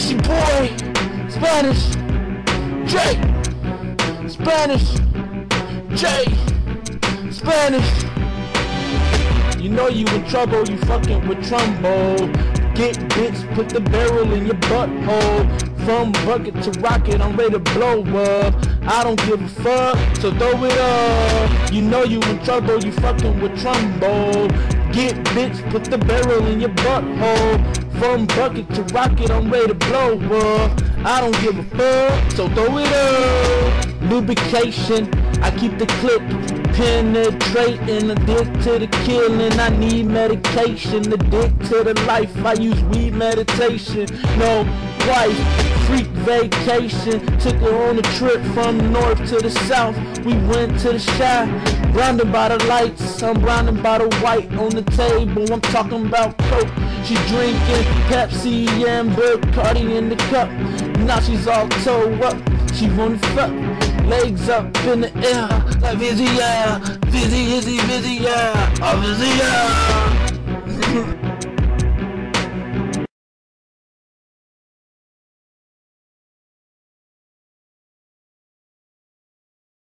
it's your boy, Spanish, J, Spanish, J, Spanish. You know you in trouble, you fucking with Trumbull. Get bitch, put the barrel in your butthole. From bucket to rocket, I'm ready to blow up. I don't give a fuck, so throw it up. You know you in trouble, you fucking with Trumbull. Get bitch, put the barrel in your butthole. From bucket to rocket, I'm ready to blow up. I don't give a fuck, so throw it up. Lubrication, I keep the clip penetrating, addicted to the killing. I need medication, addicted to the life. I use weed meditation. No wife, freak vacation. Took her on a trip from the north to the south. We went to the Chi, grounded by the lights. I'm grounded by the white on the table. I'm talking about coke. She drinking Pepsi and Bacardi in the cup. Now she's all toe up. She wanna fuck. Legs up in the air, like Vizzy, yeah. Vizzy, Vizzy, yeah. Oh, yeah.